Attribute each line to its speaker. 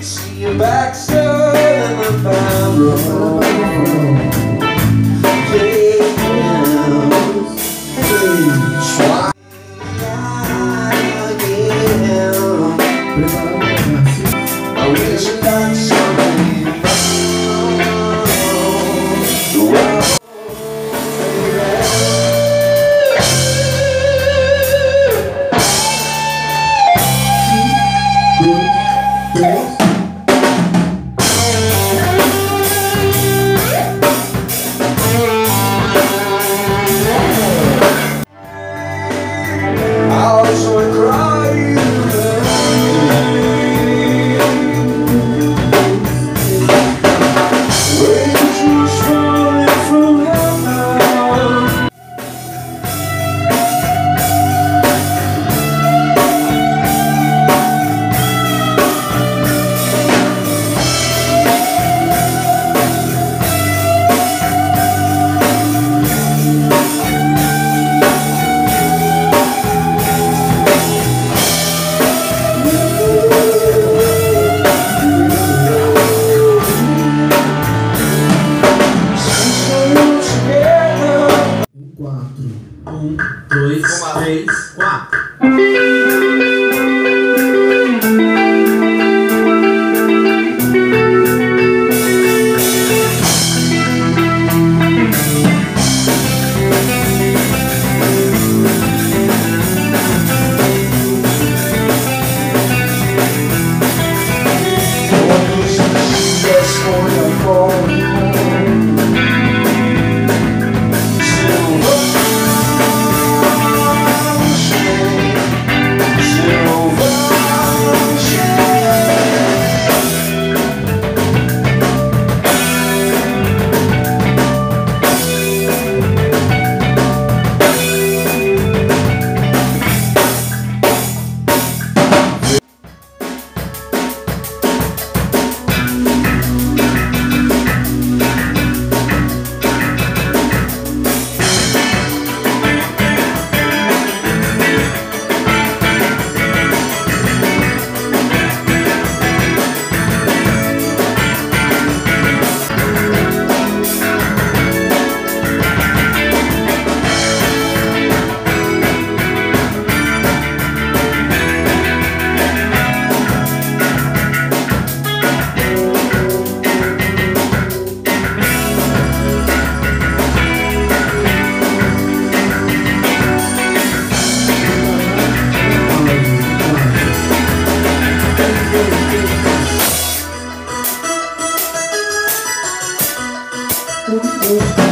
Speaker 1: You see your backside in the back Please, one.
Speaker 2: Música